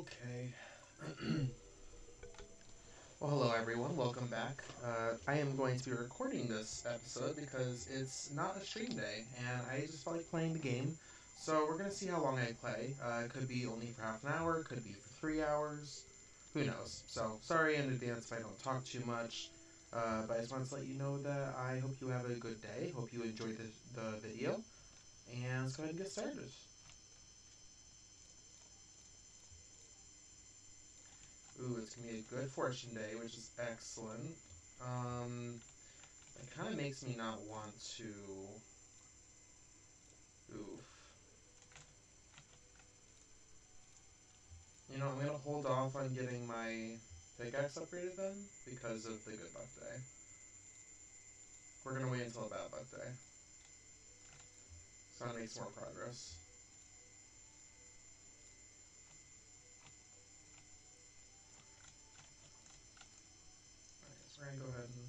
Okay. well, hello everyone. Welcome back. Uh, I am going to be recording this episode because it's not a stream day, and I just like playing the game. So we're gonna see how long I play. Uh, it could be only for half an hour. Could be for three hours. Who knows? So sorry in advance if I don't talk too much. Uh, but I just wanted to let you know that I hope you have a good day. Hope you enjoyed the, the video. And let's go ahead and get started. Ooh, it's gonna be a good fortune day, which is excellent. Um, it kind of makes me not want to. Oof. You know, I'm gonna hold off on getting my pickaxe upgraded then, because of the good luck day. We're gonna wait until a bad luck day. So that makes more progress. We're gonna go ahead and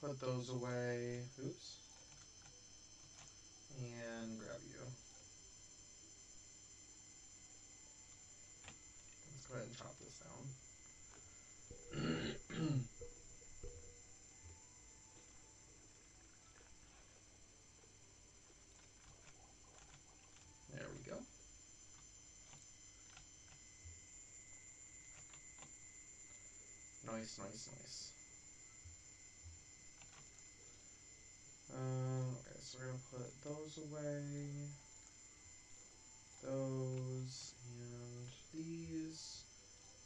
put those away. Oops. And grab you. Let's go ahead and chop this down. there we go. Nice, nice, nice. Um, okay, so we're gonna put those away. Those and these.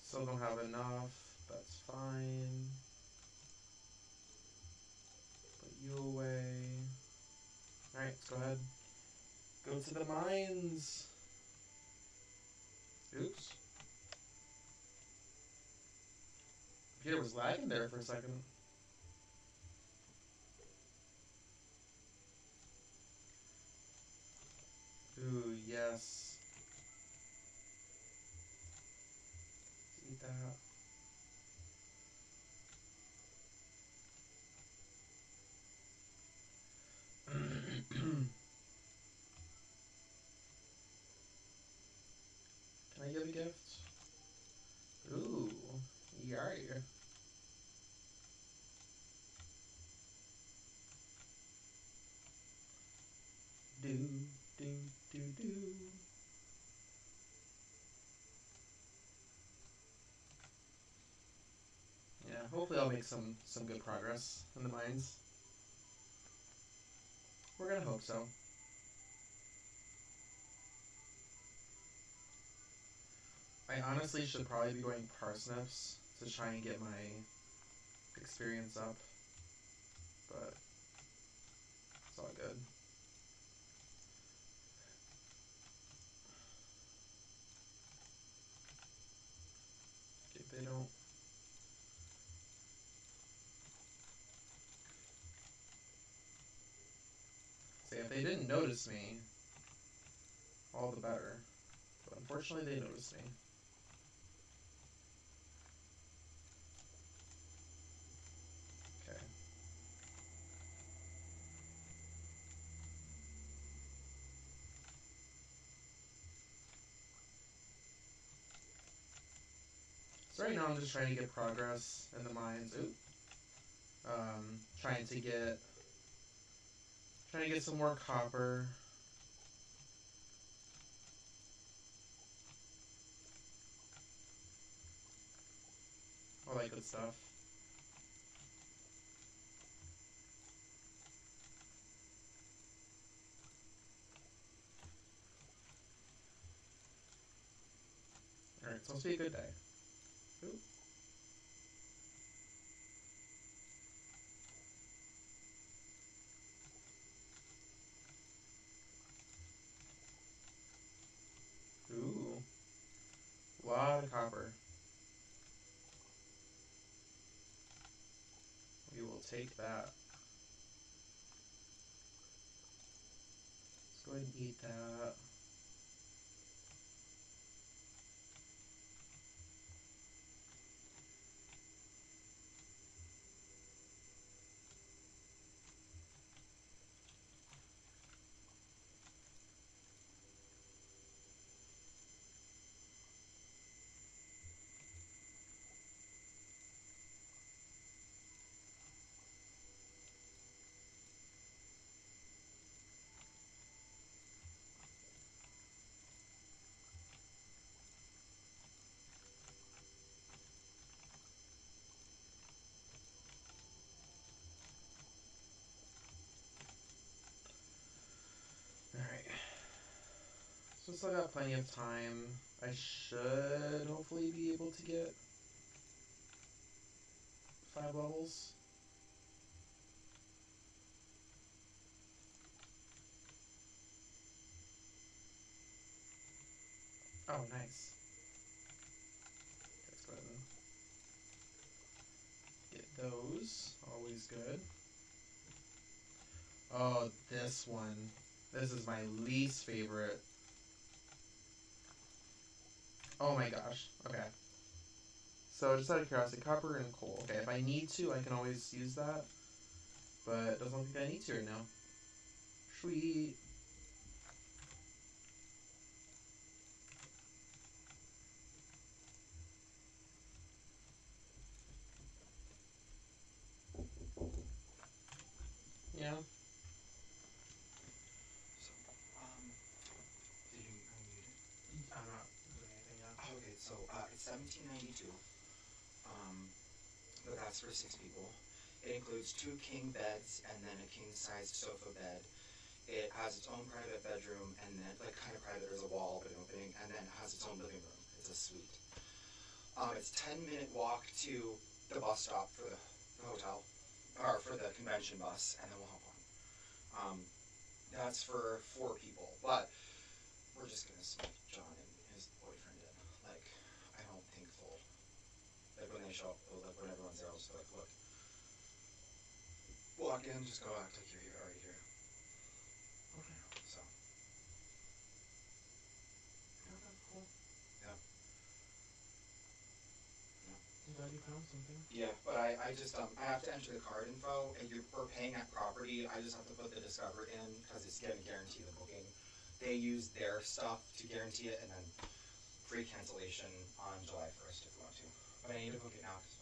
Still don't have enough. That's fine. Put you away. Alright, go ahead. Go to the mines. Oops. Computer was lagging there for a second. Ooh, yes. Let's eat that. Can I give a gift? Ooh, yar. Do, do, do, do. Yeah, hopefully I'll make some some good progress in the mines. We're gonna hope so. I honestly should probably be going parsnips to try and get my experience up, but it's all good. If they don't See, if they didn't notice me, all the better. But unfortunately, they noticed me. Okay. So right now I'm just trying to get progress in the mines. Ooh. Um, trying to get Trying to get some more copper. All that good stuff. Alright, supposed to be a good day. Ooh. lot of copper. We will take that. Let's go ahead and eat that. Still got plenty of time. I should hopefully be able to get five levels. Oh, nice. Let's go ahead and get those. Always good. Oh, this one. This is my least favorite. Oh my gosh. Okay. So just out of curiosity, copper and coal. Okay, if I need to, I can always use that. But it doesn't look like I need to right now. Sweet. Yeah. So, um, did you unmute it? I'm not doing anything yet. Oh, okay, so uh, it's 1792. Um, but that's for six people. It includes two king beds and then a king-sized sofa bed. It has its own private bedroom and then, like, kind of private. There's a wall, but an opening, and then it has its own living room. It's a suite. Um, it's 10 minute walk to the bus stop for the, hotel, or for the convention bus, and then we'll hop on. Um, that's for four people, but we're just gonna sneak John and his boyfriend in. Like, I don't think they'll when they up, like when everyone's there, I'll just be like, look, walk in, just go act like you're already here. Okay. So Yeah, that's cool. Yeah. I'm glad you found something. yeah, but I, I just um I have to enter the card info, and you're for paying at property. I just have to put the Discover in because it's gonna guarantee the booking. They use their stuff to guarantee it, and then free cancellation on July first if you want to. But I to book it now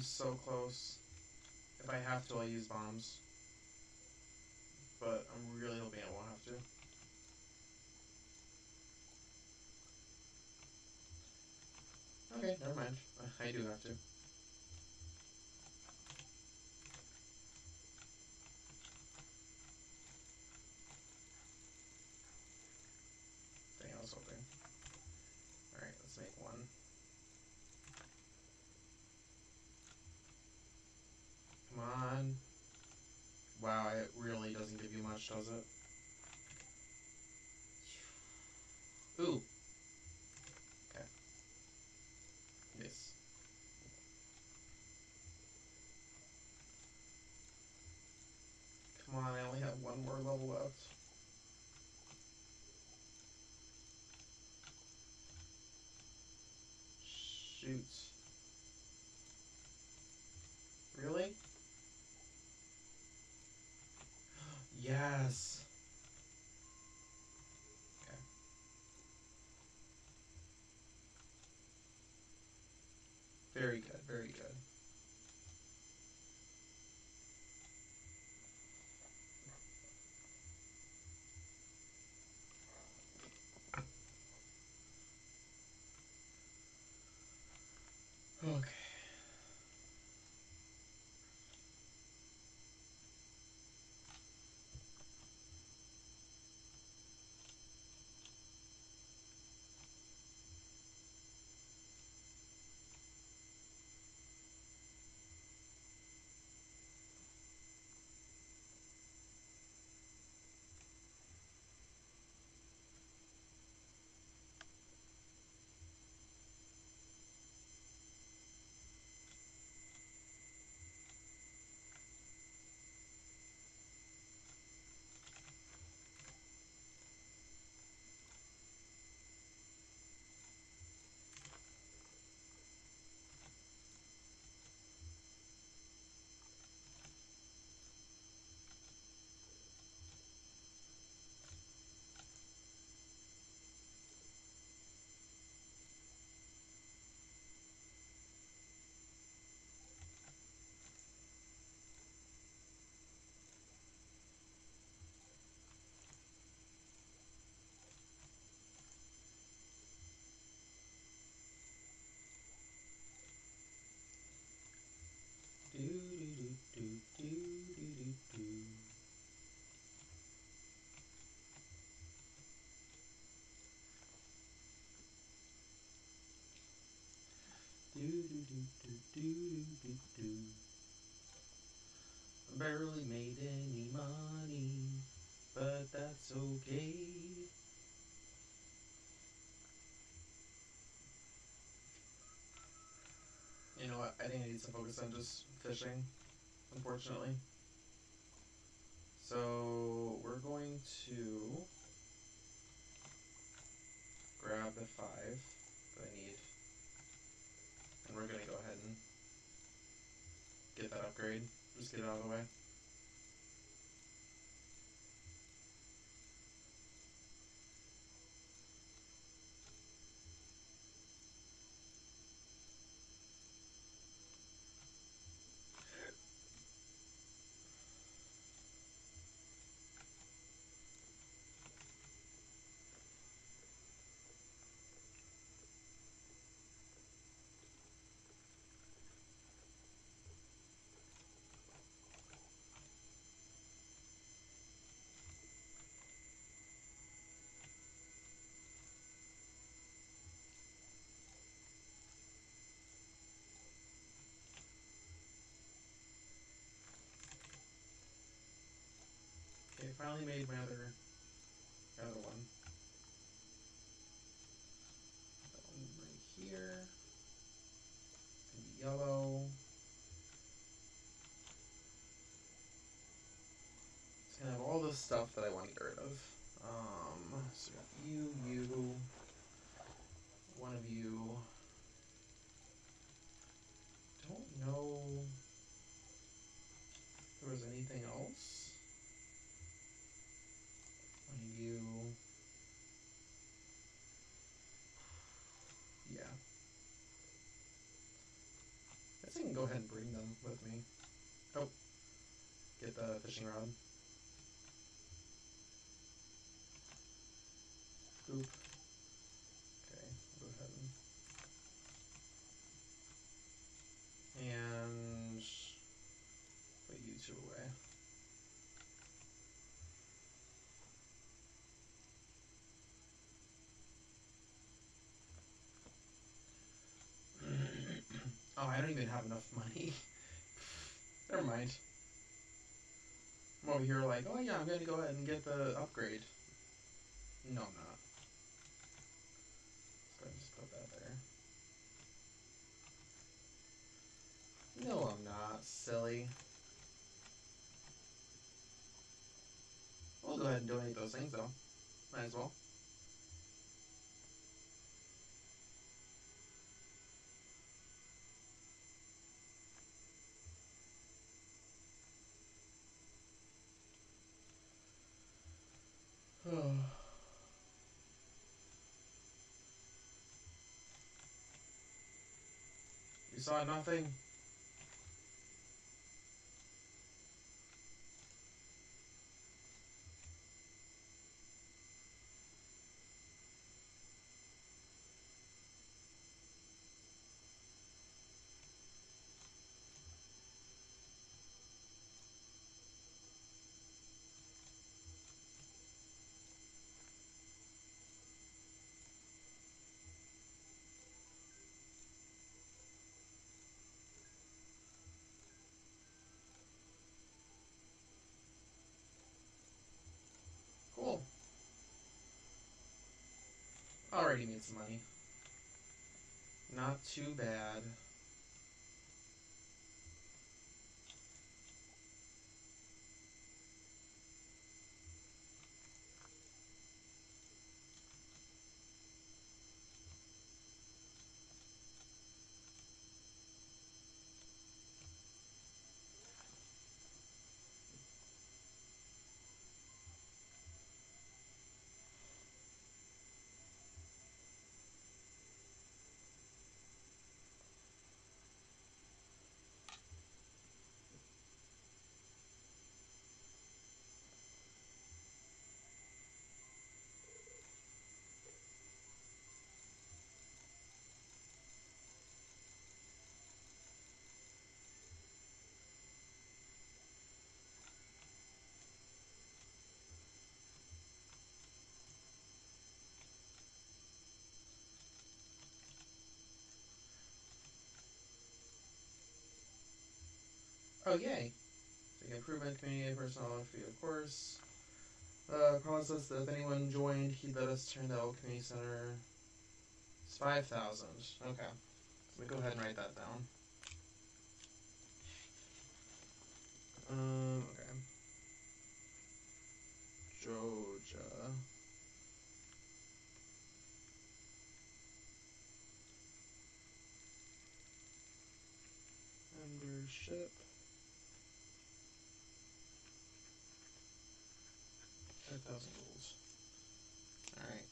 I'm so close. If I have to, I'll use bombs. But I'm really hoping I won't have to. Okay, never mind. I do have to. Do. Barely made any money, but that's okay. You know what? I think I need to focus on just fishing, unfortunately. So we're going to grab the five that I need. And we're gonna go ahead and get that upgrade. Just get it out of the way. Finally made my other, my other one. That one right here. It's gonna be yellow. It's gonna have all the stuff that I want to get rid of. Um, so we got you, you, one of you. Don't know if there was anything else. One of you. Yeah. I guess I can go ahead and bring them with me. Oh. Get the fishing rod. Okay, go ahead and and put you two away. oh, I don't even have enough money. Never mind. I'm I'm over here like, oh yeah, I'm gonna go ahead and get the upgrade. No, I'm not. So I just put that there. No, I'm not, silly. We'll go ahead and donate those things though. Might as well. You saw nothing? Cool. Already made some money. Not too bad. Oh, yay. So improvement, community, fee, of course. Uh, us that if anyone joined, he'd let us turn the old community center. It's 5,000. Okay. Let me go ahead and write that down. Um, okay. Joja. Membership. Five thousand goals. Alright.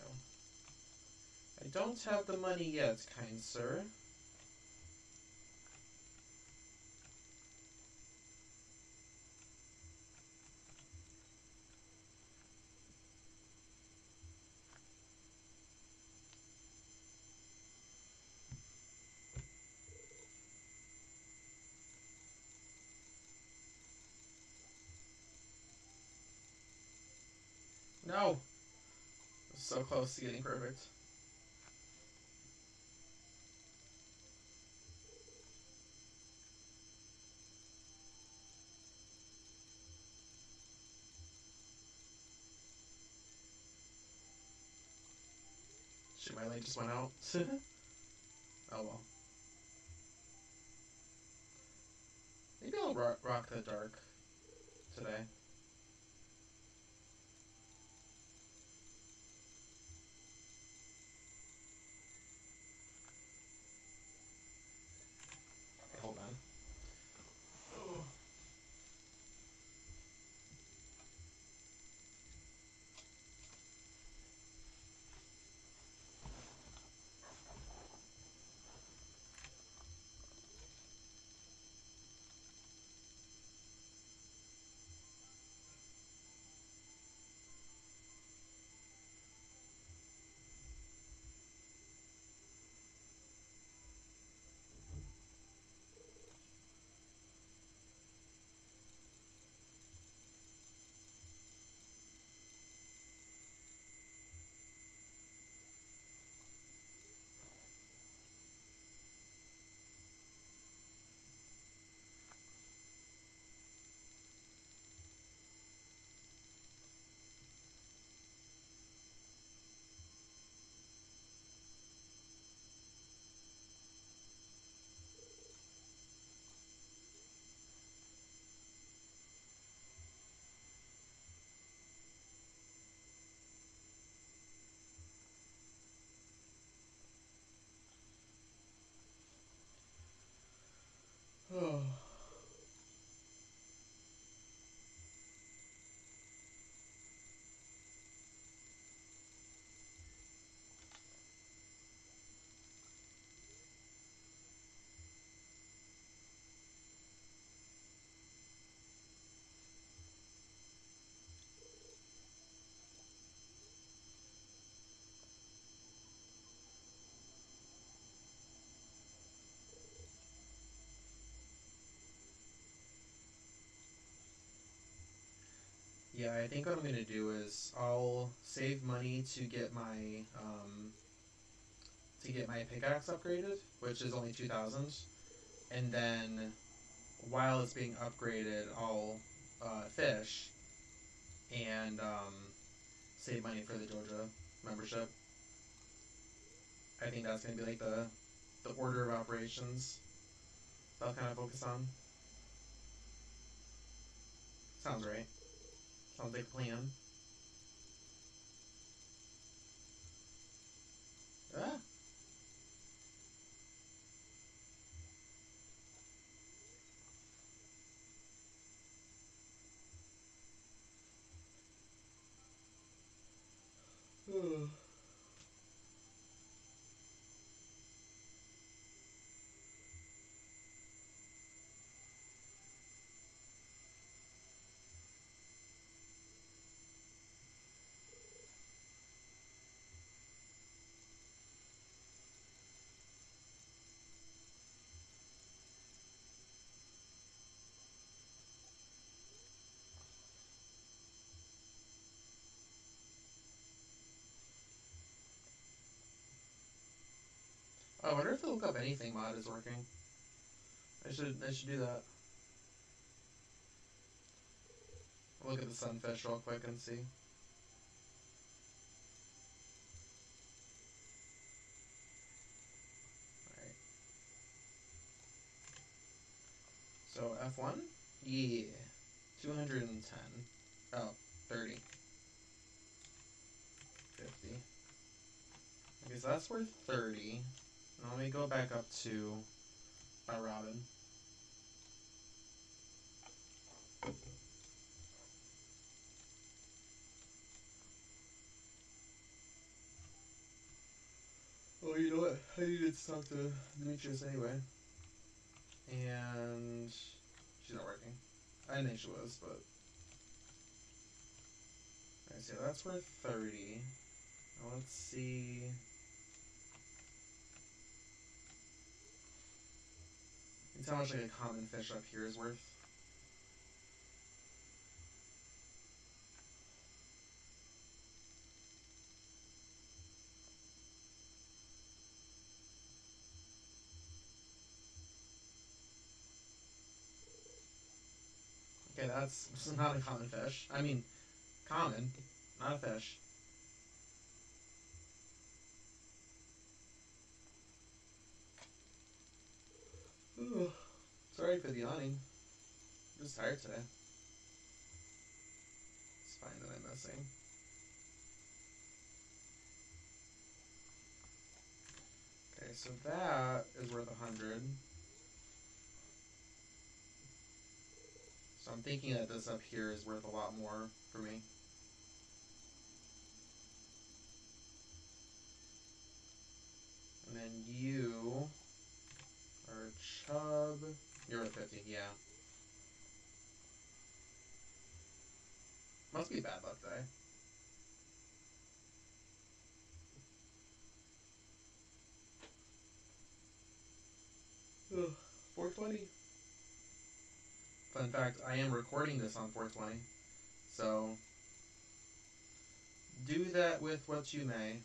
No. I don't have the money yet, kind sir. No! So close to getting perfect. Shit, my light just went out. oh well. Maybe I'll rock, rock the dark today. Yeah, I think what I'm gonna do is I'll save money to get my um, to get my pickaxe upgraded, which is only two thousand, and then while it's being upgraded, I'll uh, fish and um, save money for the Joja membership. I think that's gonna be like the the order of operations. that I'll kind of focus on. Sounds right. Sounds like plan. Ah. Oh, I wonder if the look up anything mod is working. I should I should do that. Look at the sunfish real quick and see. Alright. So F1? Yeah. 210. Oh, 30. 50. Okay, so that's worth 30. Now let me go back up to my Robin. Oh, you know what? I needed to talk to Demetrius anyway. And she's not working. I didn't think she was, but. Alright, so that's worth 30. Now let's see. It's how much like a common fish up here is worth. Okay, that's not a common fish. I mean, common, not a fish. Sorry for the yawning. I'm just tired today. It's fine that I'm missing. Okay, so that is worth a hundred. So I'm thinking that this up here is worth a lot more for me. And then you are chub. You're at 50, yeah. Must be bad luck day. Ugh, 420. Fun fact, I am recording this on 420. So, do that with what you may.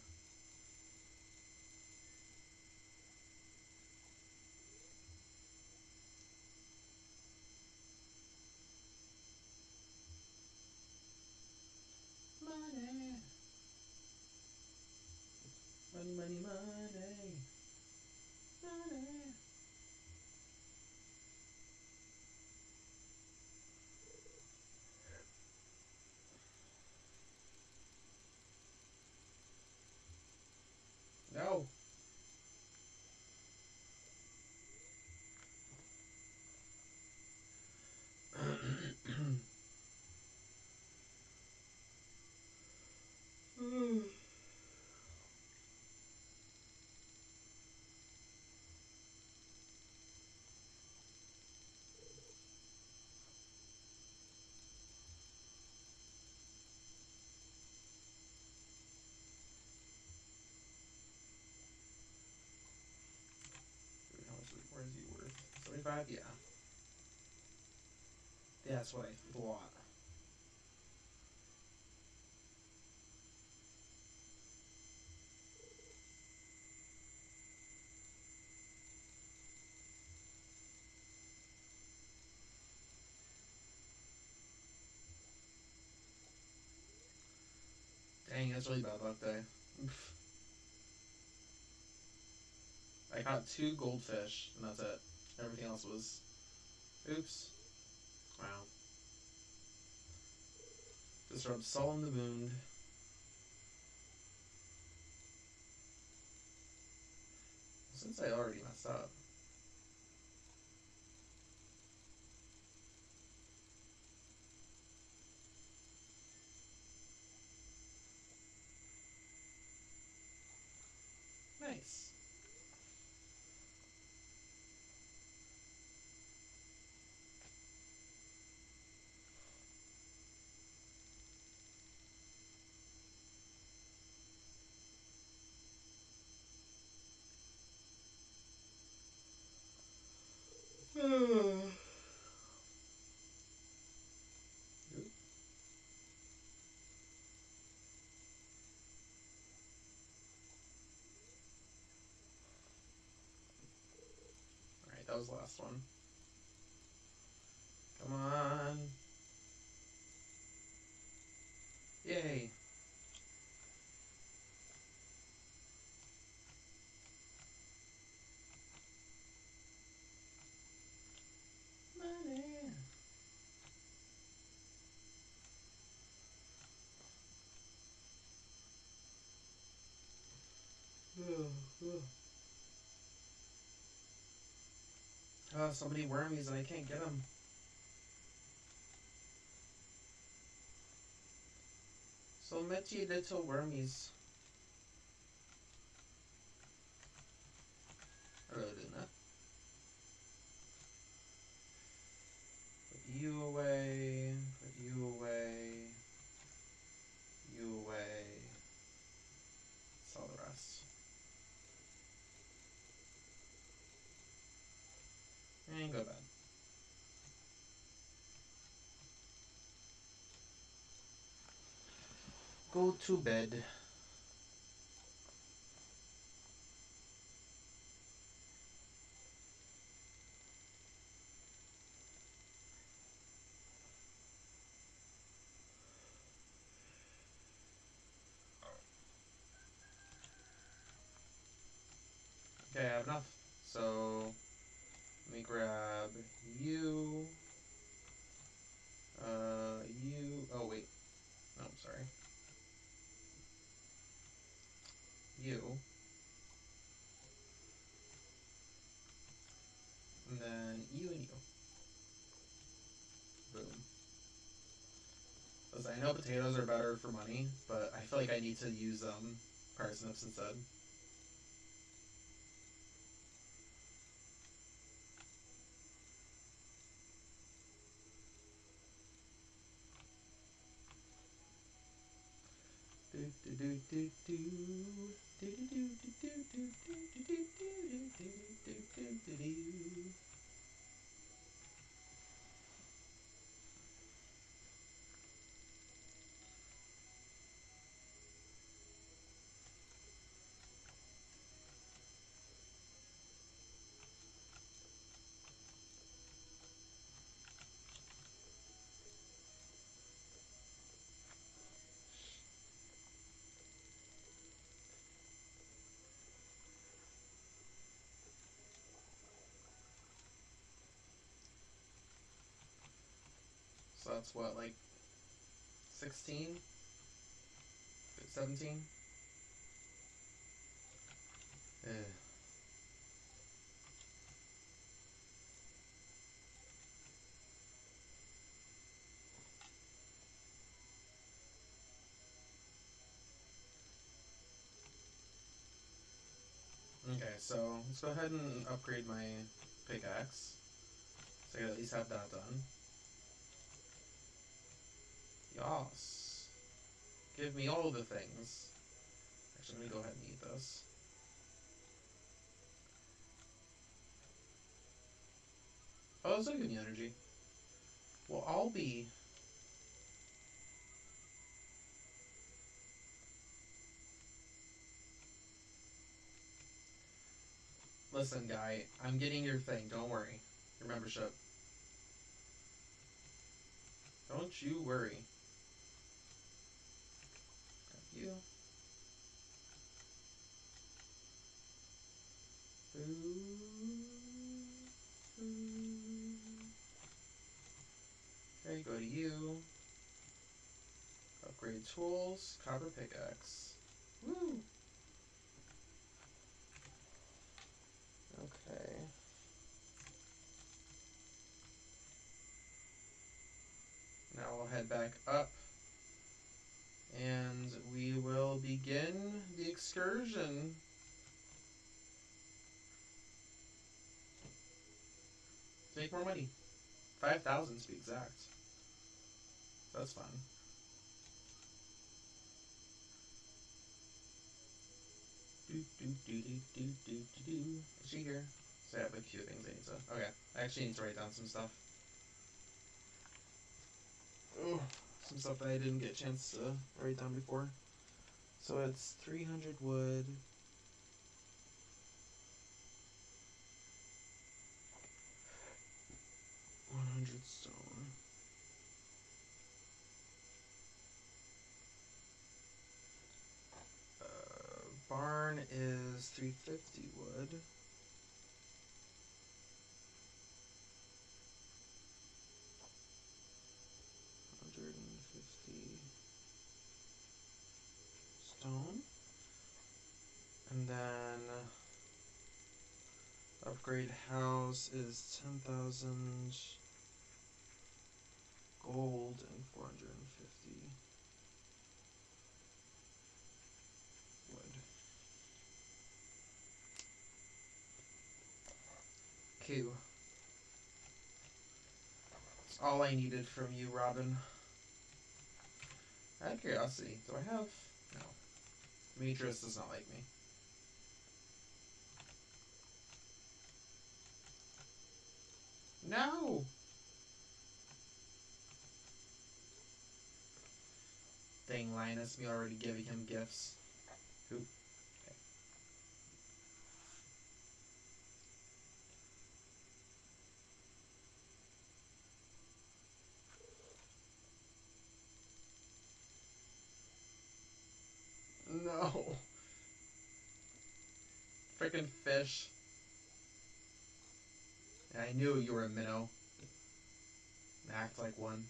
five? Yeah. That's why the lot. Dang, that's really bad luck day. I caught two goldfish, and that's it. Everything else was. Oops. Wow. Disrupt Sol in the wound. Since I already messed up. Nice. Alright, that was the last one. Come on. Yay. Money. So many wormies and I can't get them. So many little wormies. I really didn't know. Put you away, put you away, you away. Sell the rest. And go to bed. Go to bed. Okay, I have enough. So let me grab you. Uh, you. Oh wait. No, I'm sorry. You. And then you and you. Boom. Listen, I know potatoes are better for money, but I feel like I need to use um parsnips instead. That's what, like 16? 17? Eh. Okay, so let's go ahead and upgrade my pickaxe. So I can at least have that done. Yas. Give me all the things. Actually, let me go ahead and eat this. Oh, will give me energy. Well, I'll be. Listen, guy, I'm getting your thing. Don't worry. Your membership. Don't you worry. You. Okay, go to you. Upgrade tools, copper pickaxe. Woo! Okay. Now we'll head back up and we will begin the excursion. Make more money. 5,000 to be exact. That's fun. Do, do, do, do, do, do, do. Is she here? So I have a few things I need to. Okay, I actually need to write down some stuff. Oh, some stuff that I didn't get a chance to write down before. So it's 300 wood. One hundred stone. Uh, barn is three fifty wood. Hundred and fifty stone. And then uh, upgrade house is ten thousand gold and four hundred and fifty wood. Q. That's all I needed from you, Robin. Out of curiosity, do I have no. Demetrius does not like me. No! Dang, Linus, me already giving him gifts. Who? Okay. No. Freaking fish. I knew you were a minnow. Act like one.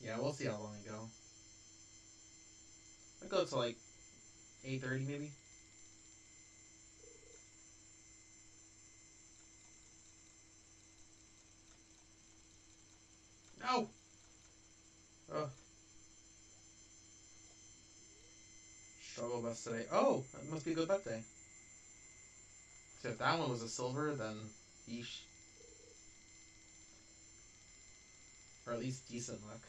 Yeah, we'll see how long I go. I go to like eight thirty maybe. No. Oh. Struggle bus today. Oh, that must be a good bet day. So if that one was a silver, then yeesh. Or at least decent luck.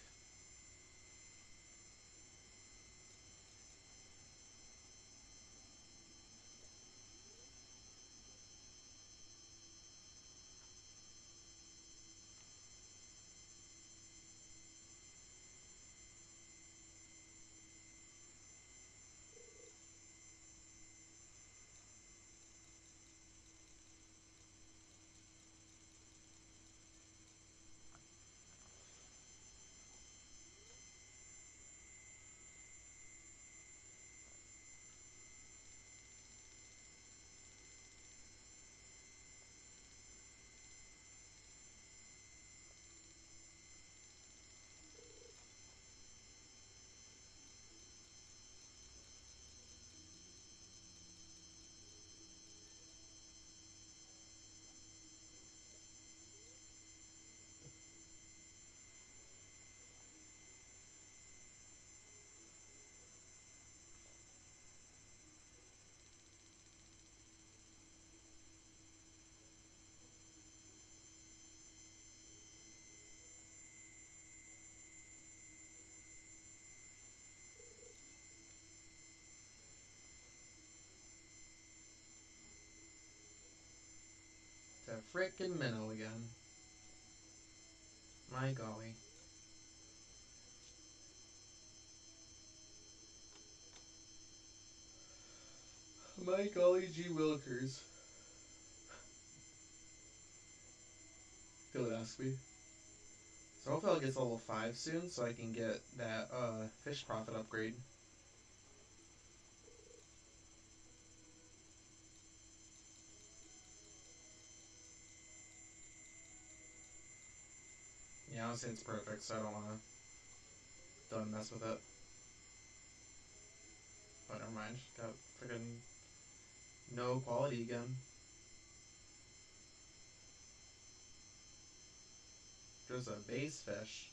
The frickin' minnow again. My golly. My golly G Wilkers. Don't ask me. So hopefully I'll get to level 5 soon so I can get that uh, fish profit upgrade. Yeah, honestly it's perfect, so I don't want to don't mess with it. But never mind. Got freaking no quality again. There's a base fish.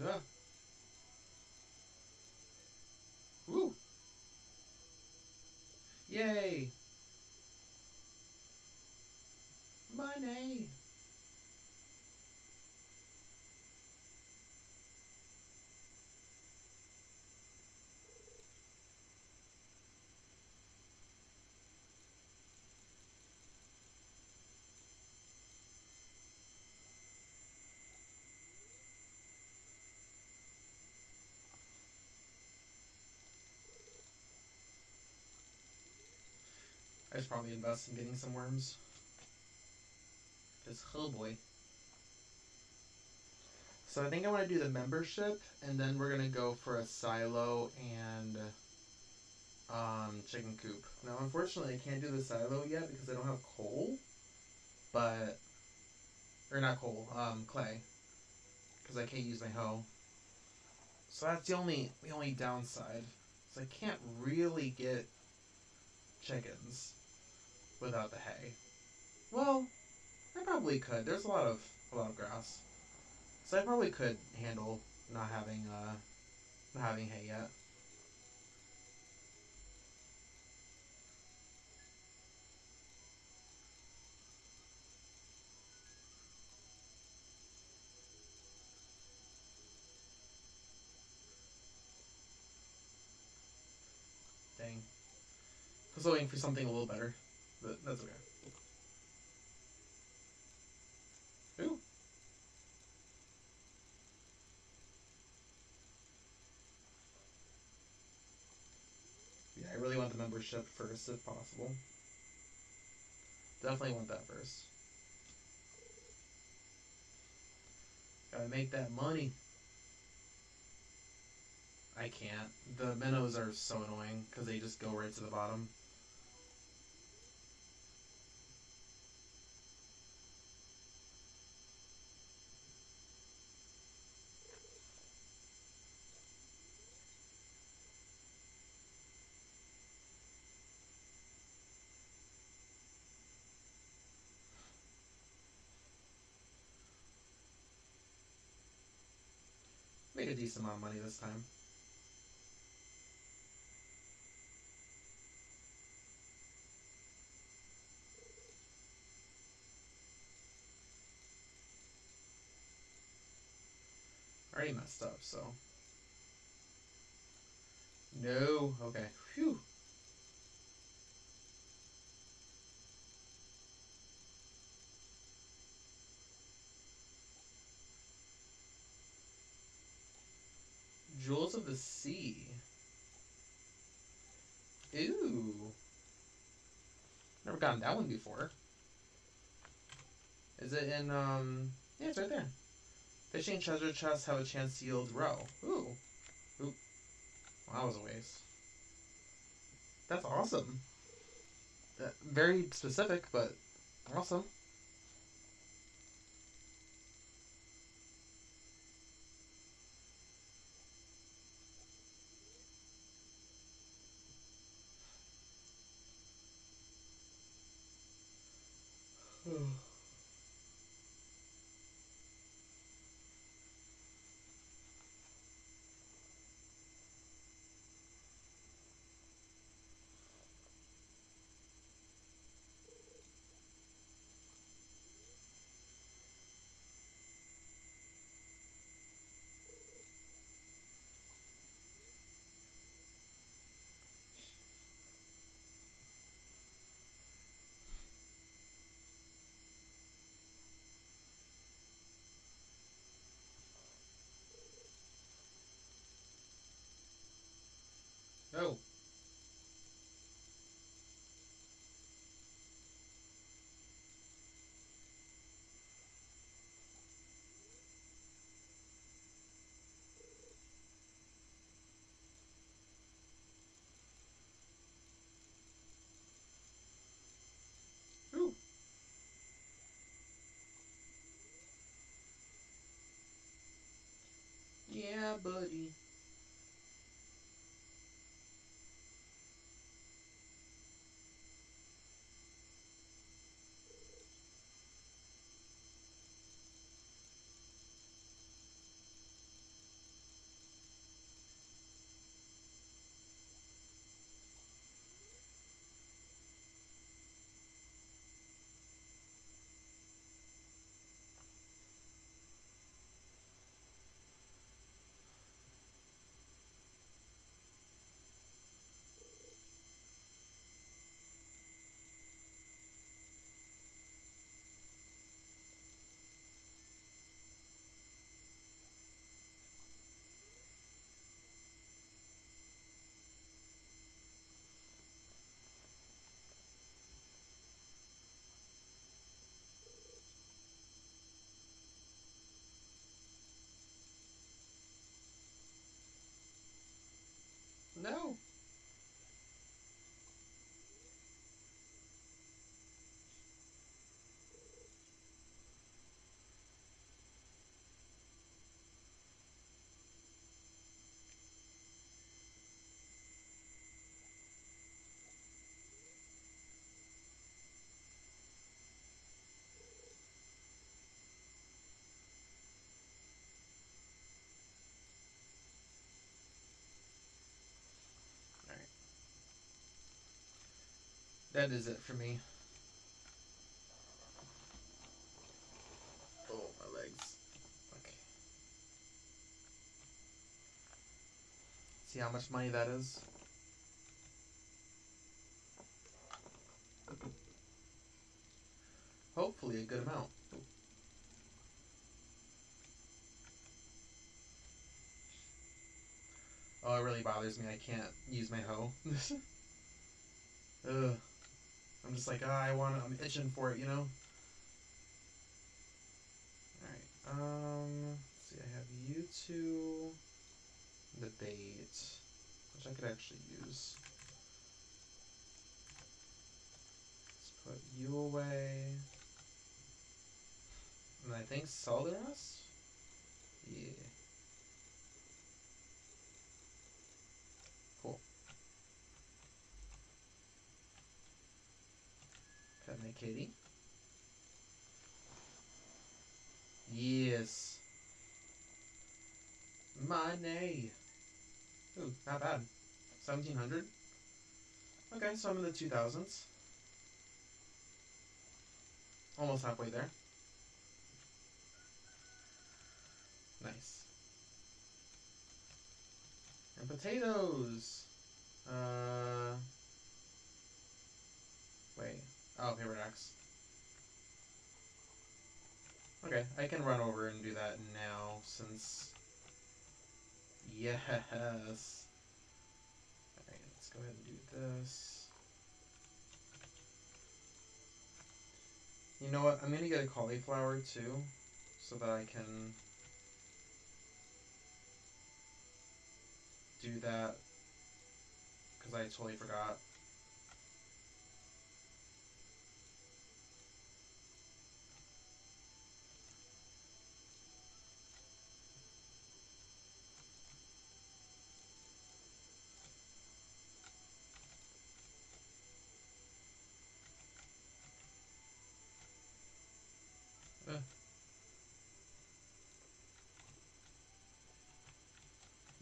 Yeah. Woo! Yay! Money! I should probably invest in getting some worms. Because, oh boy. So I think I want to do the membership, and then we're going to go for a silo and um, chicken coop. Now, unfortunately, I can't do the silo yet because I don't have coal. But, or not coal, um, clay. Because I can't use my hoe. So that's the only, the only downside. So I can't really get chickens without the hay. Well, I probably could. There's a lot of a lot of grass, so I probably could handle not having uh not having hay yet. Dang. I was waiting for something a little better, but that's okay. Ooh. Yeah, I really want the membership first if possible. Definitely want that first. Gotta make that money. I can't. The minnows are so annoying because they just go right to the bottom. Make a decent amount of money this time. Already messed up, so. No. Okay. Phew. The Sea. Ooh. Never gotten that one before. Is it in, um, yeah, it's right there. Fishing treasure chests have a chance to yield roe. Ooh. Ooh. Well, that was a waste. That's awesome. Uh, very specific, but awesome. That is it for me. Oh, my legs. Okay. See how much money that is? Hopefully a good amount. Oh, it really bothers me. I can't use my hoe. Ugh. I'm just like, oh, I want. I'm itching for it, you know. All right. Um. Let's see. I have you two. The bait, which I could actually use. Let's put you away. And I think rest. Yeah. Pet my kitty. Yes. Money. Ooh, not bad. 1700. Okay, so I'm in the 2000s. Almost halfway there. Nice. And potatoes. Uh. Oh, paper axe. Okay, I can run over and do that now since. Yes. Alright, let's go ahead and do this. You know what? I'm gonna get a cauliflower too, so that I can do that because I totally forgot.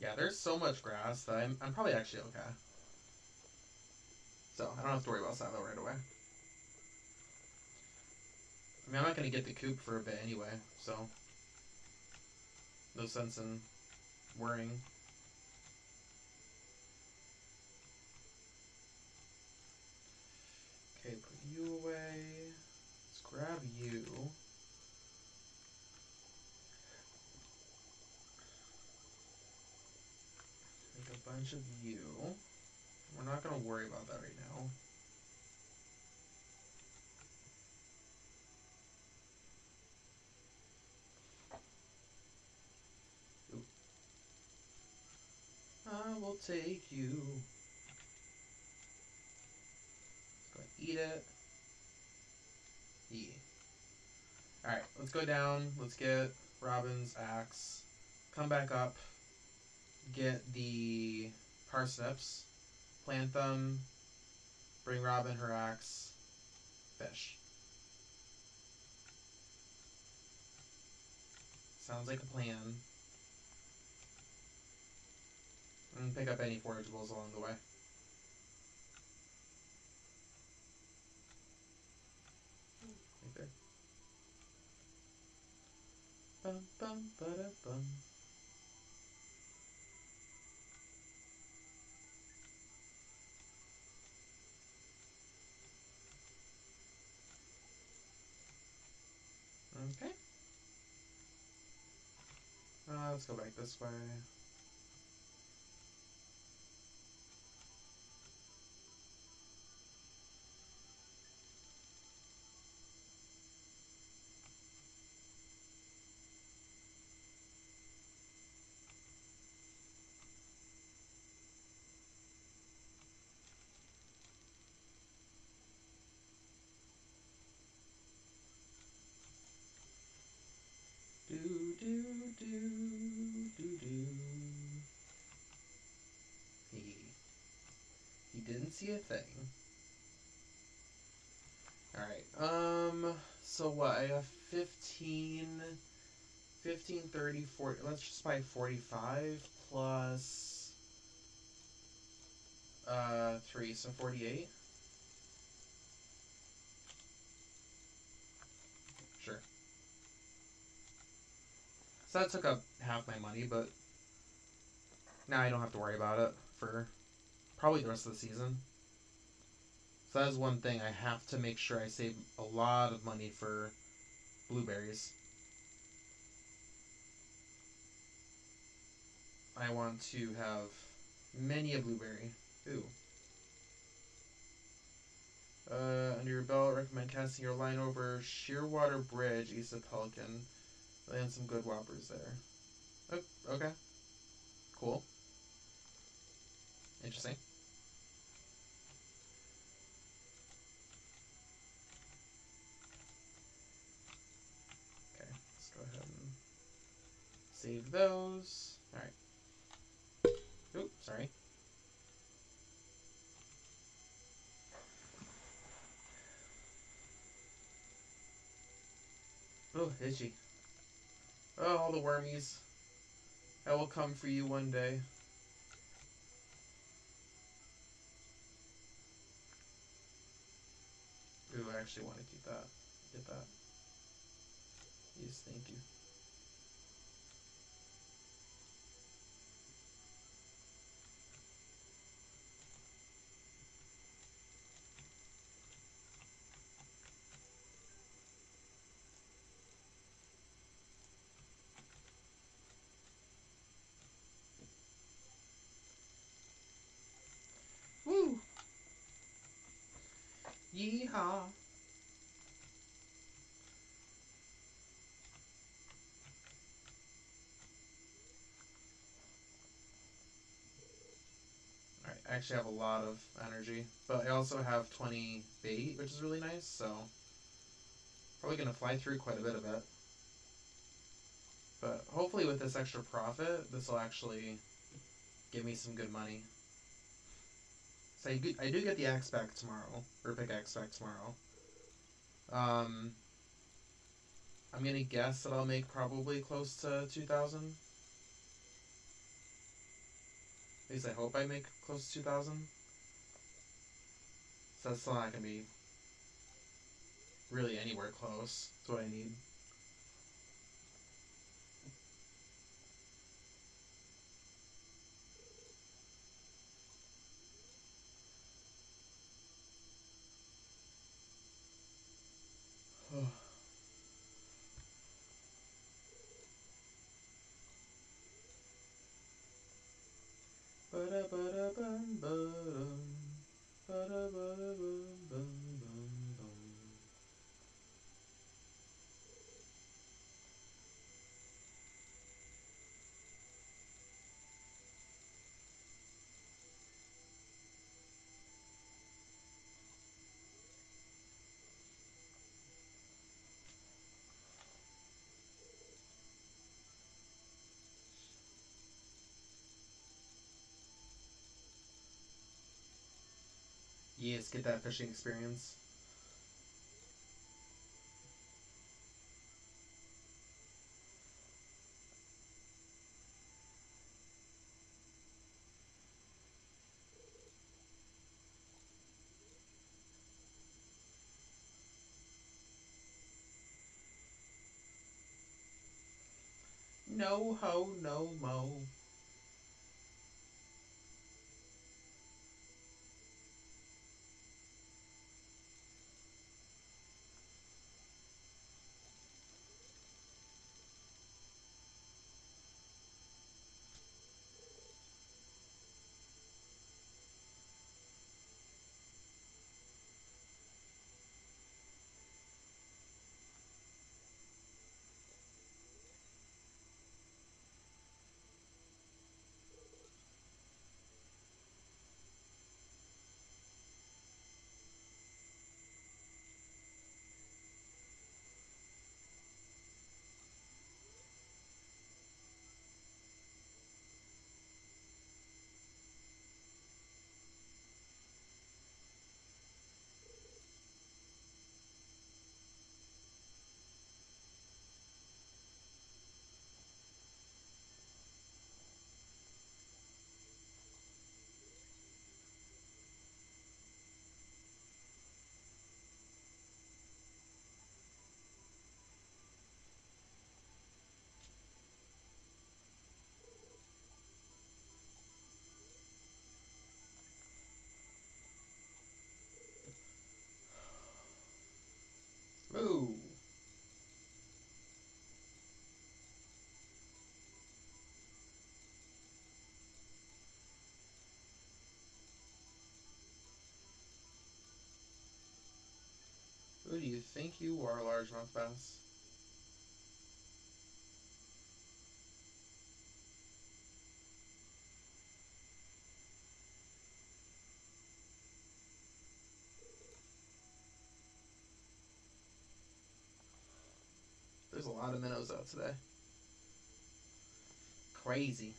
Yeah, there's so much grass that I'm, I'm probably actually okay. So, I don't have to worry about silo right away. I mean, I'm not going to get the coop for a bit anyway, so... No sense in worrying. Okay, put you away. Let's grab you. Bunch of you. We're not going to worry about that right now. Ooh. I will take you. Let's go eat it. Yeah. Alright, let's go down. Let's get Robin's axe. Come back up get the parsnips, plant them, bring Robin her axe, fish. Sounds like a plan. And pick up any forageables along the way. Right there. Bum bum Okay. Uh, let's go back this way. see a thing. Alright, um, so what, I have 15, 15, 30, 40, let's just buy 45 plus, uh, 3, so 48. Sure. So that took up half my money, but now I don't have to worry about it for probably the rest of the season. That is one thing I have to make sure I save a lot of money for blueberries. I want to have many a blueberry. Ooh. Uh, under your belt, recommend casting your line over Shearwater Bridge east of Pelican. Land some good whoppers there. Oh, okay. Cool. Interesting. Okay, let's go ahead and save those. Alright. Oop, sorry. Oh, itchy. Oh, all the wormies. I will come for you one day. Ooh, I actually want to keep that. Get that. Yes, thank you. Yeehaw! I actually have a lot of energy, but I also have 20 bait, which is really nice, so probably gonna fly through quite a bit of it. But hopefully with this extra profit, this will actually give me some good money. So I, I do get the axe back tomorrow, or pickaxe back tomorrow. Um, I'm gonna guess that I'll make probably close to 2,000. At least I hope I make close to 2,000. So that's still not gonna be really anywhere close to what I need. Yes, get that fishing experience. No ho, no mo. Thank you, our largemouth bass. There's a lot of minnows out today. Crazy.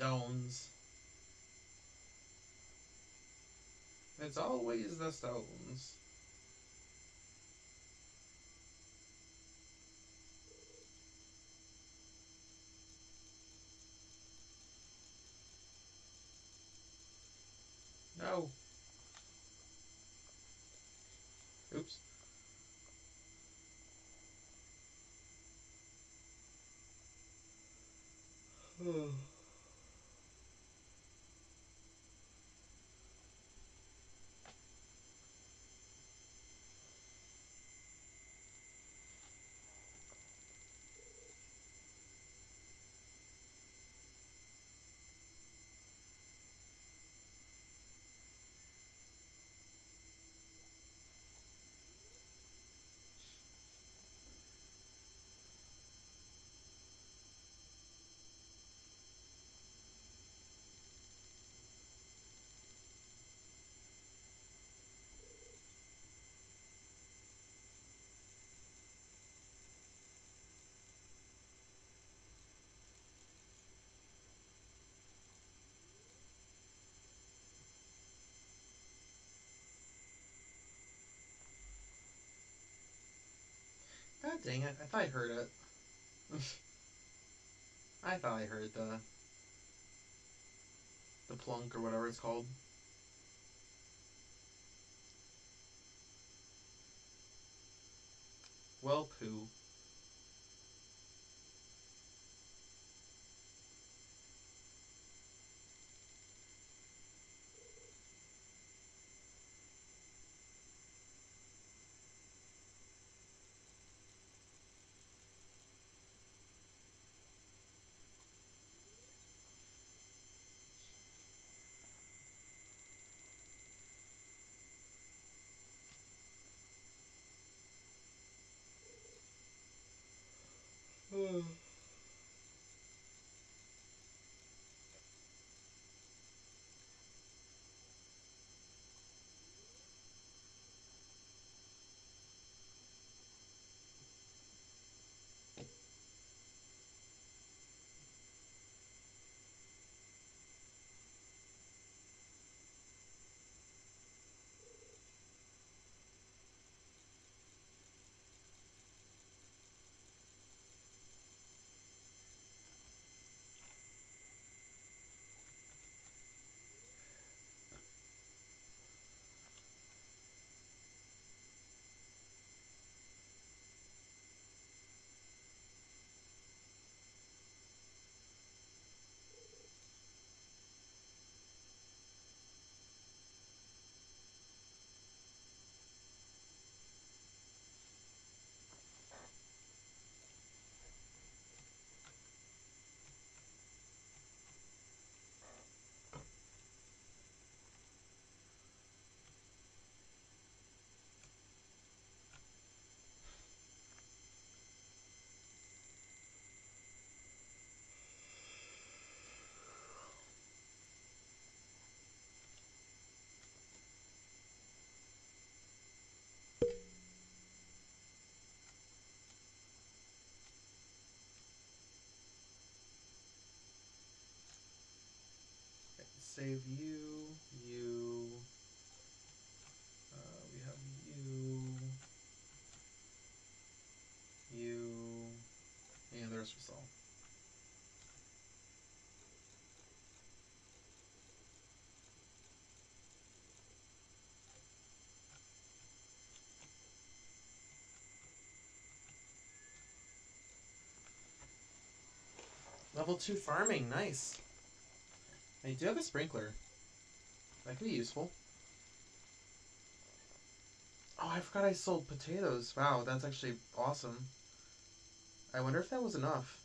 Stones. It's always the stones. No. Oops. Oh. Dang it, I thought I heard it. I thought I heard the the plunk or whatever it's called. Well poo. Save you. Uh, we have you, you, and there's Rosal. Level 2 farming, nice. I do have a sprinkler. That could be useful. Oh, I forgot I sold potatoes. Wow, that's actually awesome. I wonder if that was enough.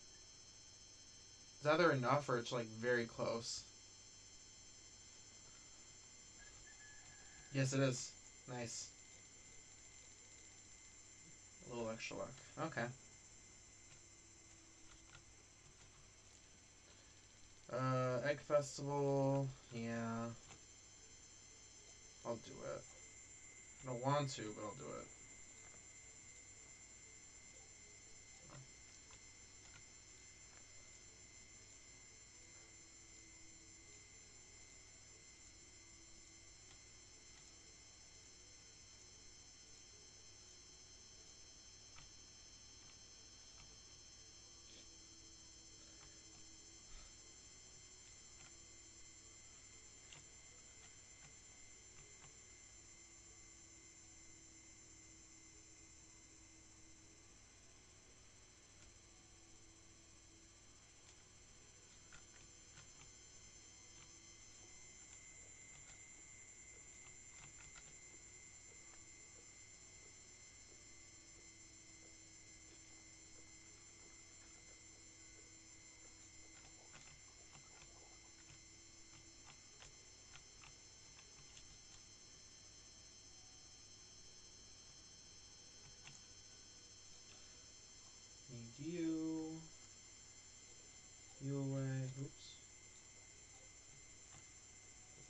It's either enough or it's like very close. Yes, it is. Nice. A little extra luck. Okay. Uh, Egg Festival, yeah. I'll do it. I don't want to, but I'll do it. Need you. You away. Oops.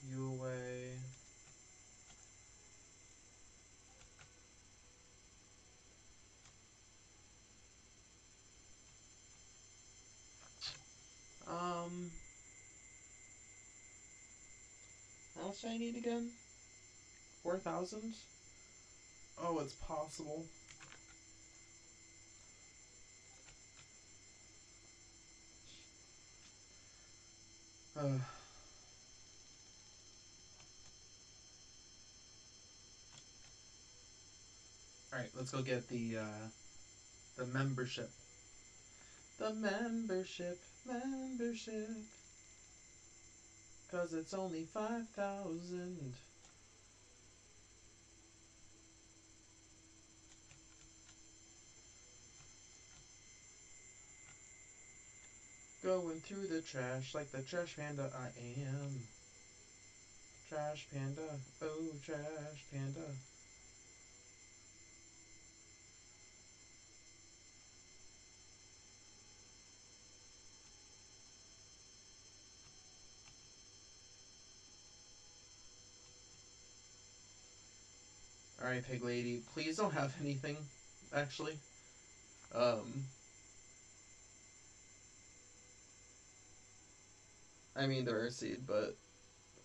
You away. Um. How much do I need again? 4,000? Oh, it's possible. Uh. Alright, let's go get the uh, the membership. The membership, membership. Cause it's only five thousand. Going through the trash like the trash panda I am. Trash panda, oh trash panda. Alright, Pig Lady, please don't have anything, actually. Um, I mean the rare seed, but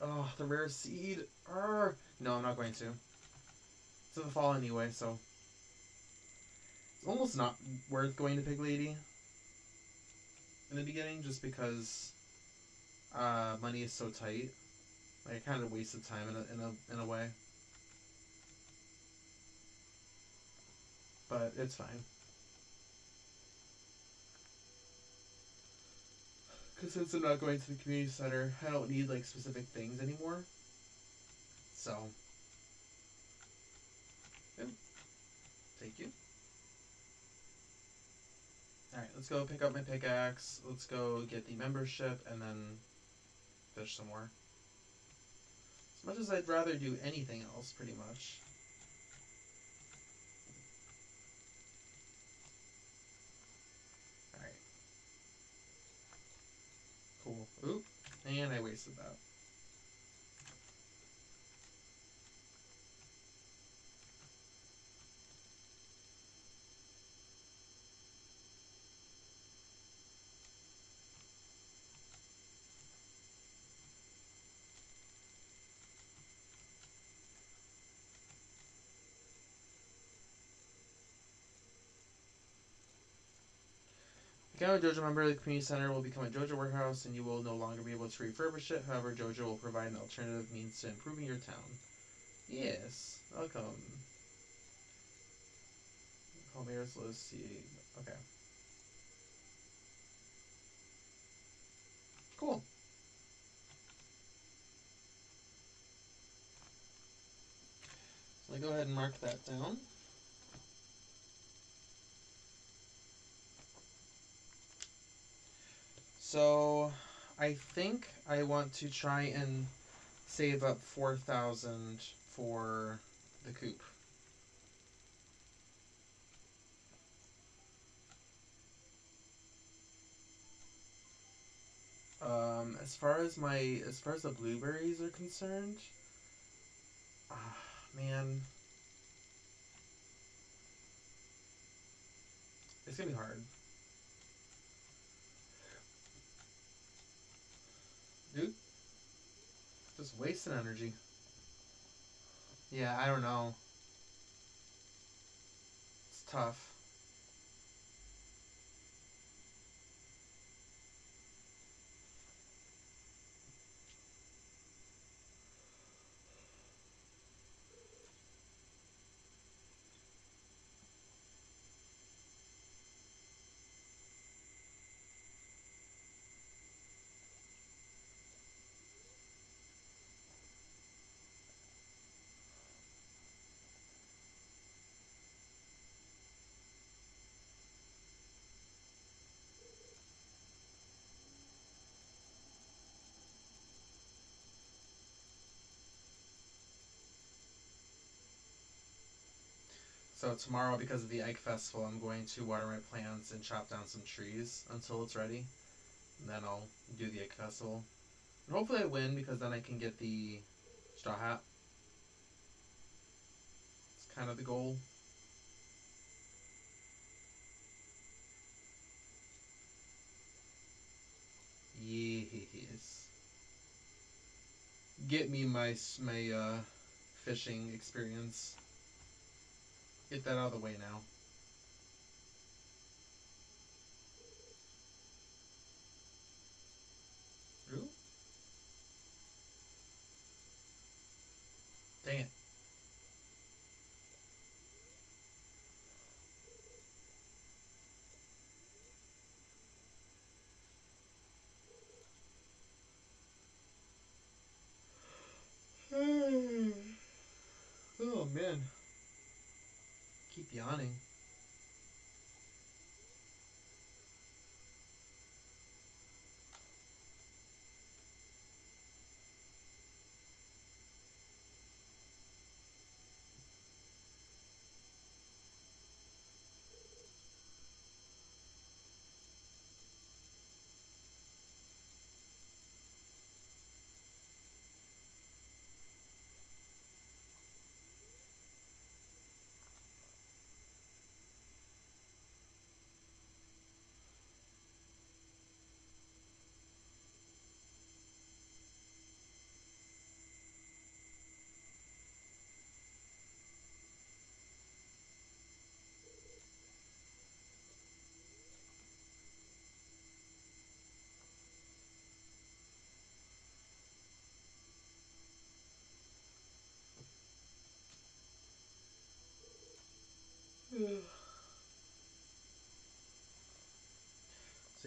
oh, the rare seed. No, I'm not going to. It's in the fall anyway, so it's almost not worth going to Pig Lady in the beginning, just because uh, money is so tight. Like, I kind of wasted time in a in a in a way. But it's fine. Because since I'm not going to the community center, I don't need like specific things anymore. So, yeah. Thank you. Alright, let's go pick up my pickaxe. Let's go get the membership and then fish some more. As much as I'd rather do anything else, pretty much. Alright. Cool. Oop. And I wasted that. A Joja member, of the community center will become a Joja warehouse, and you will no longer be able to refurbish it. However, Joja will provide an alternative means to improving your town. Yes, welcome. Homer's Lucy. Okay. Cool. So I go ahead and mark that down. So I think I want to try and save up 4,000 for the coop. Um, as far as my, as far as the blueberries are concerned, ah, man, it's gonna be hard. Just wasting energy. Yeah, I don't know. It's tough. So tomorrow, because of the egg festival, I'm going to water my plants and chop down some trees until it's ready. And then I'll do the egg festival. And hopefully I win because then I can get the straw hat. It's kind of the goal. Yes. Get me my my uh, fishing experience. Get that out of the way now. Ooh. Dang it. oh man. Keep yawning. So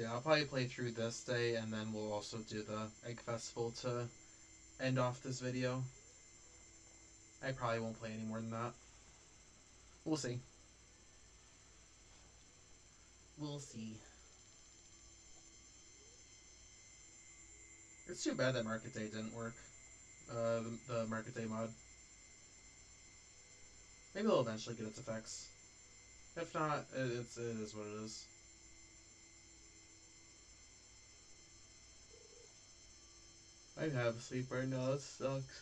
yeah, I'll probably play through this day, and then we'll also do the Egg Festival to end off this video. I probably won't play any more than that. We'll see. We'll see. It's too bad that Market Day didn't work. Uh, the, the Market Day mod. Maybe it'll eventually get its effects. If not, it, it's, it is what it is. I have sleep right now, it sucks.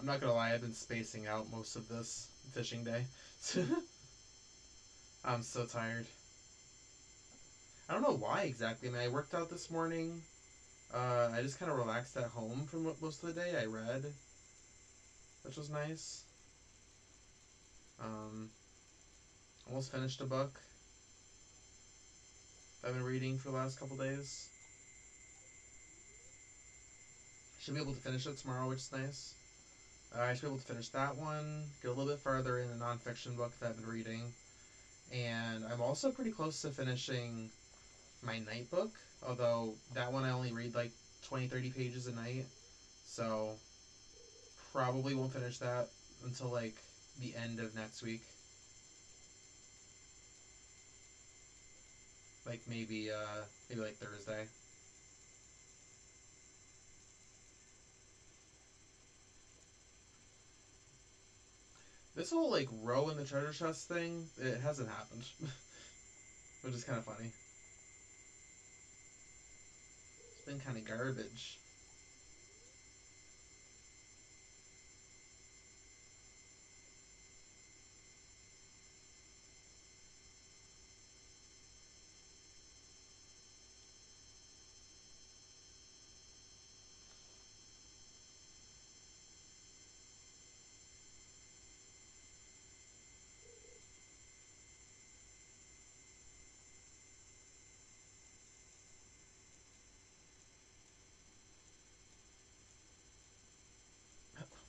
I'm not gonna lie, I've been spacing out most of this fishing day. I'm so tired. I don't know why exactly. I mean, I worked out this morning. Uh, I just kind of relaxed at home for mo- most of the day. I read, which was nice. Um, almost finished a book I've been reading for the last couple days. Should be able to finish it tomorrow, which is nice. I should be able to finish that one, get a little bit further in the nonfiction book that I've been reading. And I'm also pretty close to finishing my night book, although that one I only read like 20, 30 pages a night. So probably won't finish that until like the end of next week. Like maybe uh maybe like Thursday. This whole like roe in the treasure chest thing, it hasn't happened. Which is kind of funny. It's been kind of garbage.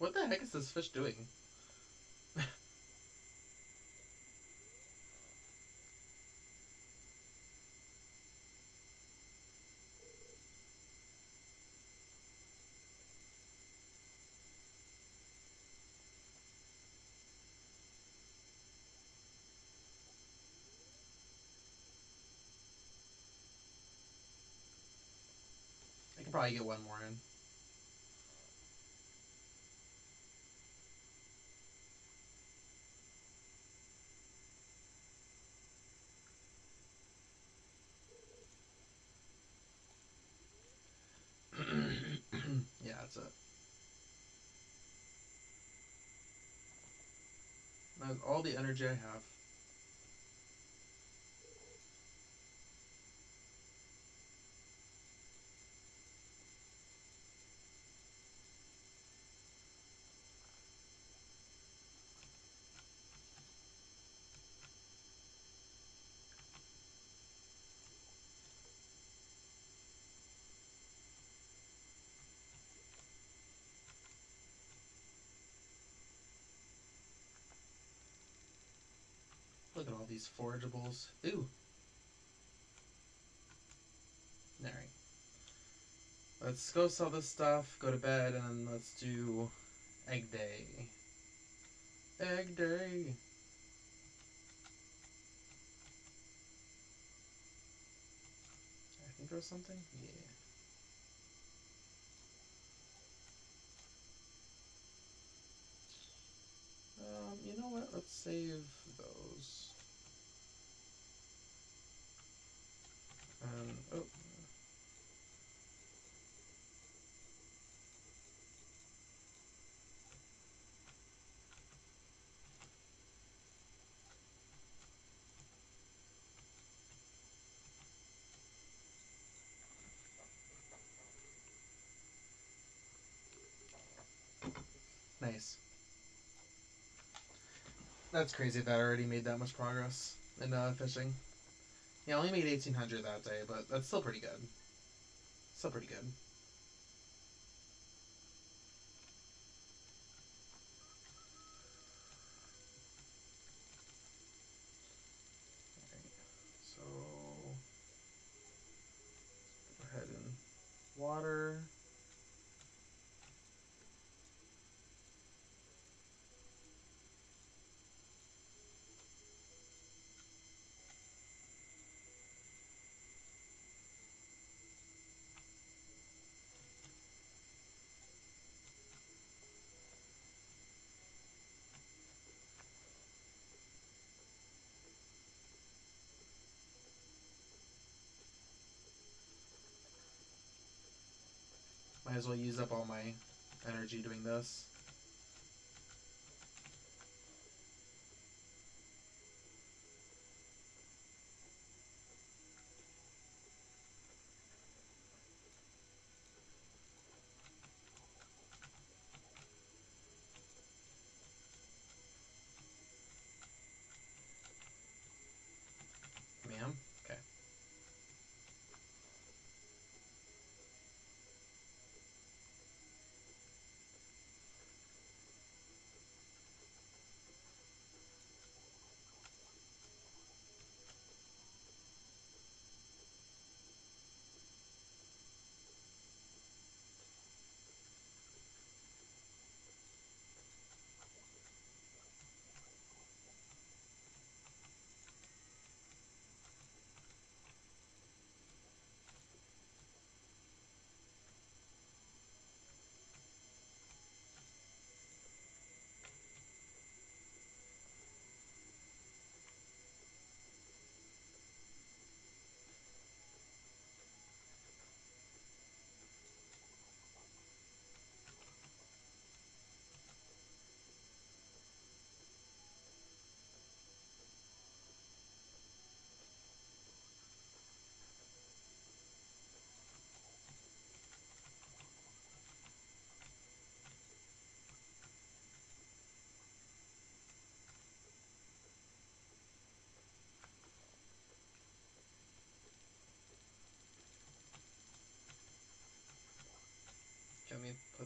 What the heck is this fish doing? I can probably get one more in. yeah, that's it. All the energy I have. Look at all these forageables. Ooh. Alright. Let's go sell this stuff, go to bed, and then let's do egg day. Egg day. I think there was something? Yeah. Um, you know what? Let's save those. Um, oh. Nice. That's crazy that I already made that much progress in uh, fishing. Yeah, I only made 1800 that day, but that's still pretty good. Still pretty good. Alright, so go ahead and water. Might as well use up all my energy doing this.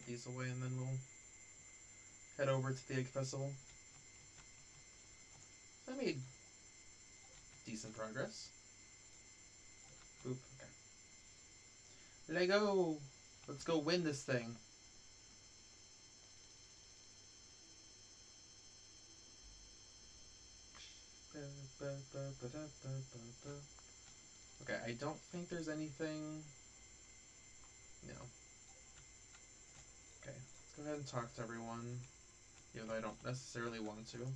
These away and then we'll head over to the egg festival. I made decent progress. Boop. Okay. Lego! Let's go win this thing. Okay, I don't think there's anything. No. Go ahead and talk to everyone, even though I don't necessarily want to.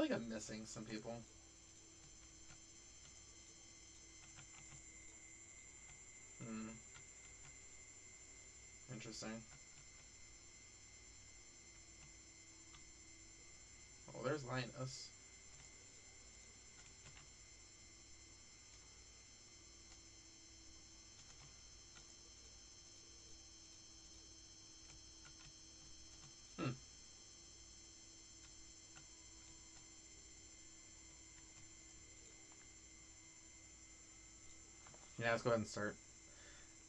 Feel like I'm missing some people. Hmm. Interesting. Oh, there's Linus. Yeah, let's go ahead and start.